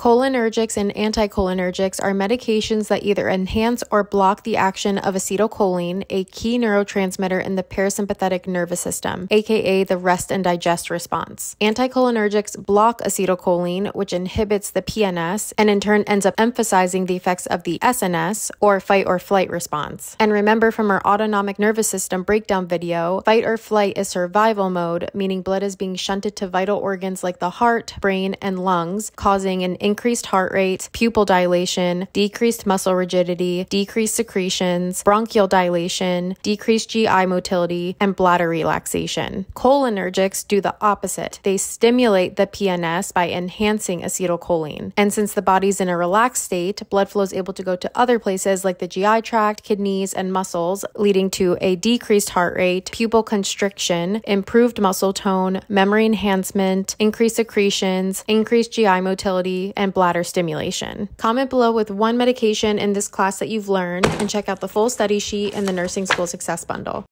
Cholinergics and anticholinergics are medications that either enhance or block the action of acetylcholine, a key neurotransmitter in the parasympathetic nervous system, aka the rest and digest response. Anticholinergics block acetylcholine, which inhibits the PNS and in turn ends up emphasizing the effects of the SNS or fight or flight response. And remember from our autonomic nervous system breakdown video, fight or flight is survival mode, meaning blood is being shunted to vital organs like the heart, brain, and lungs, causing an increased heart rate, pupil dilation, decreased muscle rigidity, decreased secretions, bronchial dilation, decreased GI motility, and bladder relaxation. Cholinergics do the opposite. They stimulate the PNS by enhancing acetylcholine. And since the body's in a relaxed state, blood flow is able to go to other places like the GI tract, kidneys, and muscles, leading to a decreased heart rate, pupil constriction, improved muscle tone, memory enhancement, increased secretions, increased GI motility, and bladder stimulation. Comment below with one medication in this class that you've learned and check out the full study sheet in the Nursing School Success Bundle.